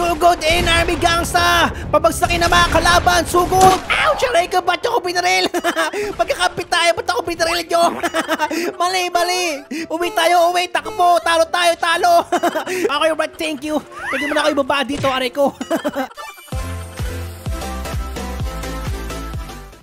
Sugod in Army Gangsta! Pabagsakin na mga kalaban! Sugod! Ouch! Aray ka! Ba't ako binaril? Pagkakapit tayo, ba't ako binaril nyo? mali, mali! Uwi tayo, uwi! Takbo! Talo tayo, talo! okay, right, thank you! Pwede mo na ako ibaba dito, aray ko!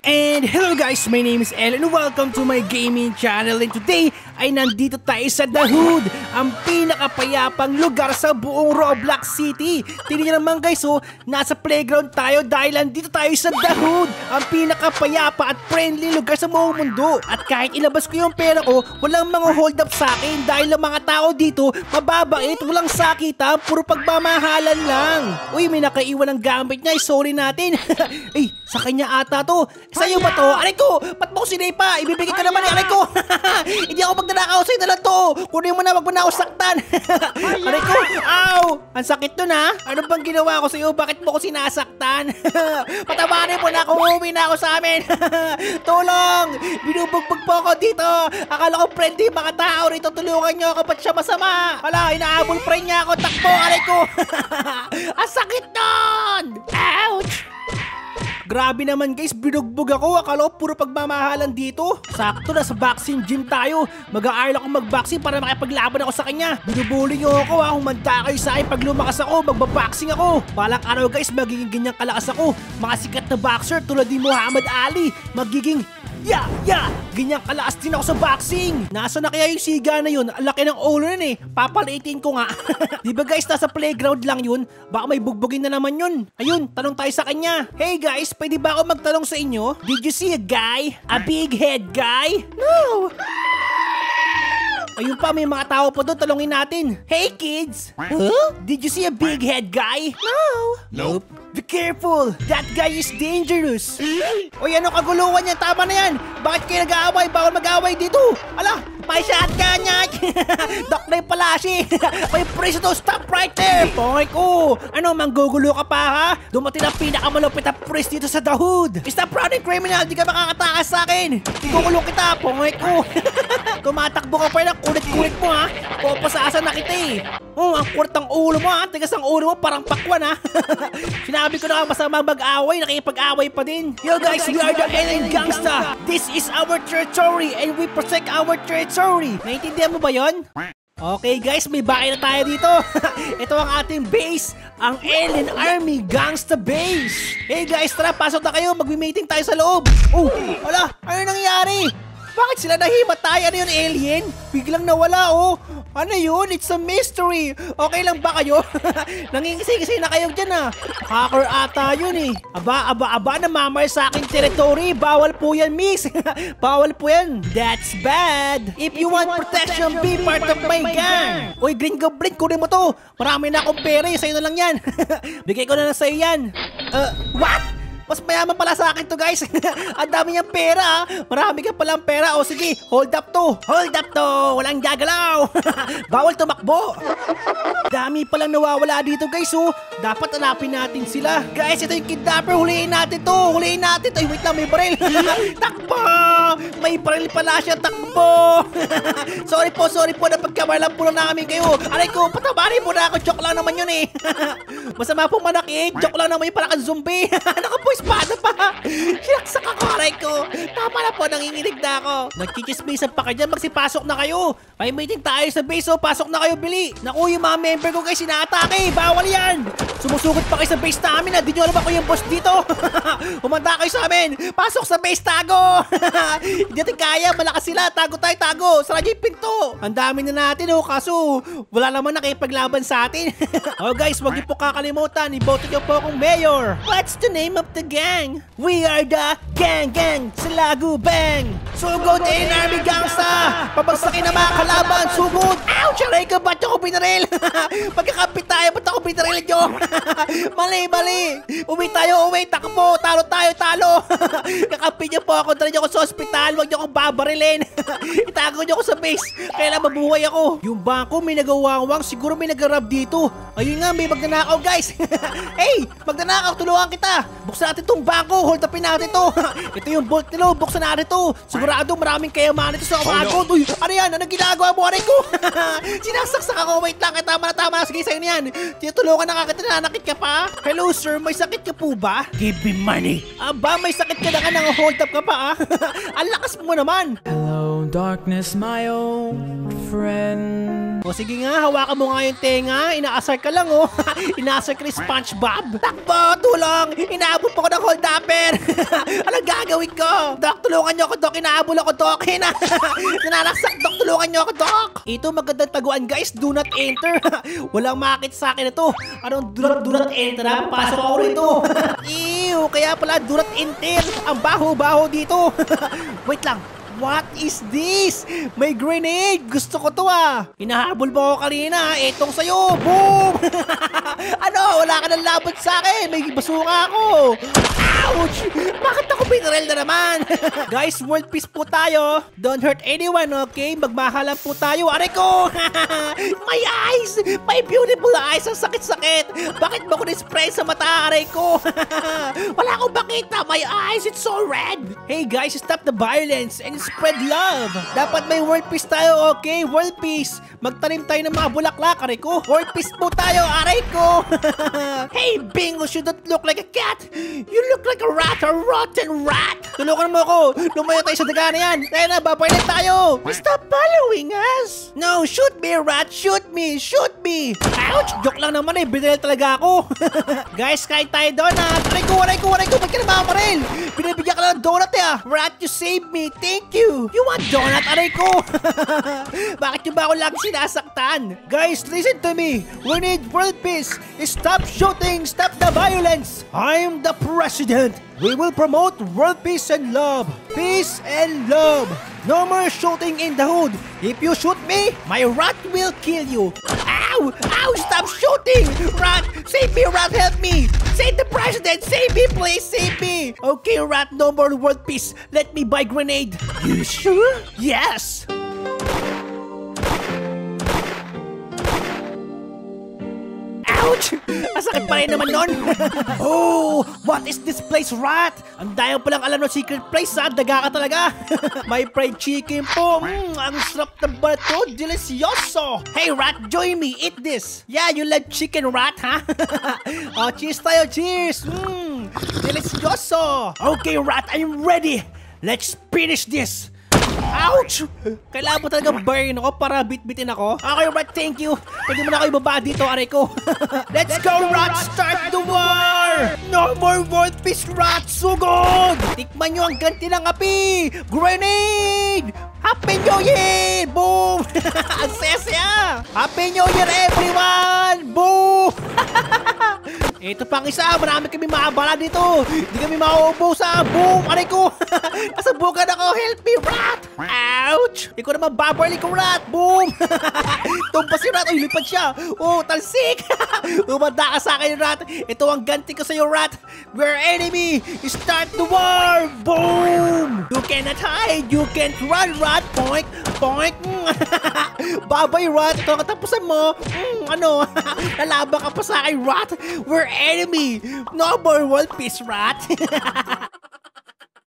And hello guys, my name is Ellen and welcome to my gaming channel and today ay nandito tayo sa The Hood, ang pinakapayapang lugar sa buong Roblox City. Tingnan nyo naman guys, oh, nasa playground tayo dahil nandito tayo sa The Hood, ang pinakapayapa at friendly lugar sa buong mundo. At kahit ilabas ko yung pera ko, walang mga hold up sa akin dahil ang mga tao dito mababait, walang sakitan, puro pagmamahalan lang. Uy, may nakaiwan ng gamit niya, sorry natin. Ay, sa kanya ata to. Sa'yo ba to? Aray ko, ba't mo ko sinipa? Ibibigay ka naman eh, aray ko. Hindi ako magnanakaw sa'yo na lang to. Kunin mo na, wag mo na ako saktan. aray ko, ow! Ang sakit to na. Ano bang ginawa ko sa'yo? Bakit mo ko sinasaktan? Patabarin mo na ako, umuwi na ako sa amin. Tulong! Binubugbog po ako dito. Akala ko friendly mga tao rito. Tulungan niyo ako, ba't siya masama? Hala, inaabol friend niya ako. Takbo, aray ko. Ang sakit nun! Ouch! Grabe naman guys, binugbog ako. Akala ko puro pagmamahalan dito. Sakto na sa boxing gym tayo. Mag-aaral ako mag-boxing para makipaglaban ako sa kanya. Binubuli niyo ako ha. Humanda kayo sa akin pag lumakas ako. Magbaboxing ako. Balang araw guys, magiging ganyang kalakas ako. Mga sikat na boxer tulad ni Muhammad Ali. Magiging Yeah! Yeah! Ganyang kalakas din ako sa boxing! Nasa na kaya yung siga na yun? Laki ng ulo nun eh! Papalitin ko nga! Di ba guys, nasa playground lang yun? Baka may bugbugin na naman yun! Ayun, tanong tayo sa kanya! Hey guys, pwede ba ako magtanong sa inyo? Did you see a guy? A big head guy? No! Ayun pa, may mga tao pa doon. Talungin natin. Hey, kids! Huh? Did you see a big head guy? No. Nope. Be careful! That guy is dangerous! Uy, ano kaguluhan niya? Tama na yan! Bakit kayo nag-aaway? Bawal mag-aaway dito! Ala! May shotgun niya! Doc na yung palashi! May preso Stop right there! Pongay ko! Ano, manggugulo ka pa ha? Dumating ang pinakamalupit na priest dito sa The Hood! Stop running criminal! Di ka makakatakas sa akin! Gugulong kita! Pongay ko! Tumatakbo ka pa ng kulit-kulit mo ha! Pupasasan na kita eh! Oh, ang kulit ng ulo mo ha! Tigas ang ulo mo parang pakwan ha! Sinabi ko na nga masama mag-away, nakipag-away pa din. Yo guys, we are the Alien Gangsta. This is our territory and we protect our territory. Naintindihan mo ba yon? Okay guys, may bahay na tayo dito. Ito ang ating base, ang Alien Army Gangsta Base. Hey guys, tara, pasok na kayo. Magmi-meeting tayo sa loob. Oh, wala, ano nangyari? Bakit sila nahimatay? Ano yun, alien? Biglang nawala, oh. Ano yun? It's a mystery. Okay lang ba kayo? Nangingisi-kisi na kayo dyan, ah. Hacker ata yun, eh. Aba, aba, aba, namamay sa aking territory. Bawal po yan, miss. Bawal po yan. That's bad. If you want protection, be part of my gang. Uy, Green Goblin, kunin mo to. Marami na akong pera, sa'yo na lang yan. Bigay ko na lang sa'yo yan. Uh, what? Mas mayaman pala sa akin to guys. Ang dami niyang pera ah. Marami ka palang pera. O sige, hold up to. Hold up to. Walang gagalaw. Bawal tumakbo. Dami palang nawawala dito guys oh. Dapat hanapin natin sila. Guys, ito yung kidnapper. Huliin natin to. Huliin natin to. Ay, wait lang, may baril. Takbo! May baril pala siya. Takbo! sorry po, sorry po. Napagkamalan po lang namin kayo. Aray ko, patabarin mo na ako. Joke lang naman yun eh. Masama pong manakit. Joke lang naman yung parang kang zombie. Naka po, espada pa. Sinaksak ako, aray ko. Tama na po, nanginginig na ako. Nagkikismisan pa kayo dyan. Magsipasok na kayo. May meeting tayo sa base, oh. Pasok na kayo, Bili. Naku, yung mga member ko guys, inaatake. Bawal yan. Sumusugod pa kayo sa base namin, ha. Di nyo alam ako yung boss dito. Humanda kayo sa amin. Pasok sa base, tago. Hindi natin kaya. Malakas sila. Tago tayo, tago. Sara yung pinto. Ang dami na natin, oh. Kaso, wala naman nakipaglaban sa atin. oh guys, wag niyo po kakalimutan. Iboto niyo po akong mayor. What's the name of the gang? We are the gang gang sa Lagu Bang. Sugod in Army Gangsta. Pabagsakin na mga kalaban. Sugod. Ouch! Aray ka, ba't ako binaril? Pagkakapit tayo, ba't ako binaril nyo? mali, mali. Uwi tayo, uwi. Takbo. Talo tayo, talo. Kakapit niyo po ako. Dali niyo ako sa ospital. Huwag niyo akong babarilin. Itago niyo ako sa base. Kailan mabuhay ako. Yung bangko may nagawawang. Siguro may nagarab dito. Ayun nga, may magnanakaw guys. hey, magnanakaw. Tulungan kita. Buksan natin tong bangko. Hold upin natin to. Ito yung bolt nilo. Buksan natin to. Sigurado maraming kayaman ito sa bangko. Uy, ano yan? Ano ginagawa mo? Aray ko. Sinasaksak ako. Wait lang. Eh, Tama na, tama. Sige, sa'yo na yan. Tinutulungan na kakita na sakit ka pa? Hello sir, may sakit ka po ba? Give me money. Aba, may sakit ka na ka nang hold up ka pa ah. Ang lakas mo naman. Hello, darkness, my old friend. O sige nga, hawakan mo nga yung tenga. Inaasar ka lang oh. Inaasar ka ni Spongebob. Takbo, tulong! Inaabot pa ko ng hold upper. Anong gagawin ko? Dok, tulungan niyo ako, Dok. Inaabol ako, Dok. Hina. Nananaksak, Dok. Tulungan niyo ako, Dok. Ito magandang taguan, guys. Do not enter. Walang makakit sa akin ito. Anong do not, do not enter ha? Pasok ako rito. Ew, kaya pala do not enter. Ang baho-baho dito. Wait lang. What is this? May grenade! Gusto ko to ah! Hinahabol mo ako kanina, etong sa'yo! Boom! ano? Wala ka ng laban sa akin! May basuka ako! Ouch! Bakit ako binarel na naman? Guys, world peace po tayo! Don't hurt anyone, okay? Magmahalan po tayo! Aray ko! My eyes! My beautiful eyes! Ang sakit-sakit! Bakit mo ko spray sa mata? Aray ko! Wala akong makita! My eyes! It's so red! Hey guys, stop the violence and spread love! Dapat may world peace tayo, okay? World peace! Magtanim tayo ng mga bulaklak, aray ko! World peace po tayo, aray ko! hey, Bingo, you don't look like a cat! You look like a rat, a rotten rat! Tulungan mo ako! Lumayo tayo sa daga na yan! Tayo na, babay na tayo! Stop following us! No, shoot me, rat! Shoot me! Shoot me! Ouch! Joke lang naman eh, binaril talaga ako! Guys, kain tayo donut! Aray ko, aray ko, aray ko! Ba't ka namamaril? Binibigyan lang ng donut eh ah! Rat, you saved me! Thank you! You want donut? Aray ko! Bakit yung ba ako lagi sinasaktan? Guys, listen to me! We need world peace! Stop shooting! Stop the violence! I'm the president! We will promote world peace and love! Peace and love! No more shooting in the hood! If you shoot me, my rat will kill you! Ow! Ow! Stop shooting! Rat! Save me, rat! Help me! Save the president! Save me, please! Save me! Okay, rat, no more world peace! Let me buy grenade! You sure? Yes! Ouch! Asakit pa rin naman nun! oh! What is this place, rat? Ang dayo palang alam ng secret place, ha? Daga ka talaga! May fried chicken po! Mm, ang sarap ng bato! Delicioso! Hey, rat! Join me! Eat this! Yeah, you like chicken, rat, ha? oh, cheers tayo! Cheers! Mm, delicioso! Okay, rat! I'm ready! Let's finish this! Ouch! Kailangan mo talaga burn ako para bit-bitin ako. Okay, Rat, thank you. Pwede mo na ako ibaba dito, aray ko. Let's, go, Rat! Start the war! No more world peace, Rat! Sugod! Tikman nyo ang ganti ng api! Grenade! Happy New Year! Boom! ang saya-saya! Happy New Year, everyone! Boom! Ito pang isa, marami kami maabala dito. Hindi kami mauubusan. Boom! Aray ko! Nasabugan ako. Help me, rat! Ouch! Ikaw naman babarli ko, rat! Boom! Tumpa si rat. Uy, lipad siya. Oh, talsik! Umanda ka sa akin, rat. Ito ang ganti ko sa'yo, rat. We're enemy! Start the war! Boom! You cannot hide. You can't run, rat. Poink! Poink! Babay, rat. Ito ang katapusan mo. Mm, ano? Lalaban ka pa sa akin, rat. We're enemy! No more world peace, rat!